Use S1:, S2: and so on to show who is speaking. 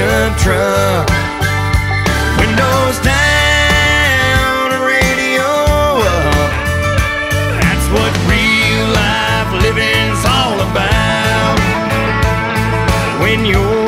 S1: pickup truck. Windows down, radio up. That's what real life living's all about. When you're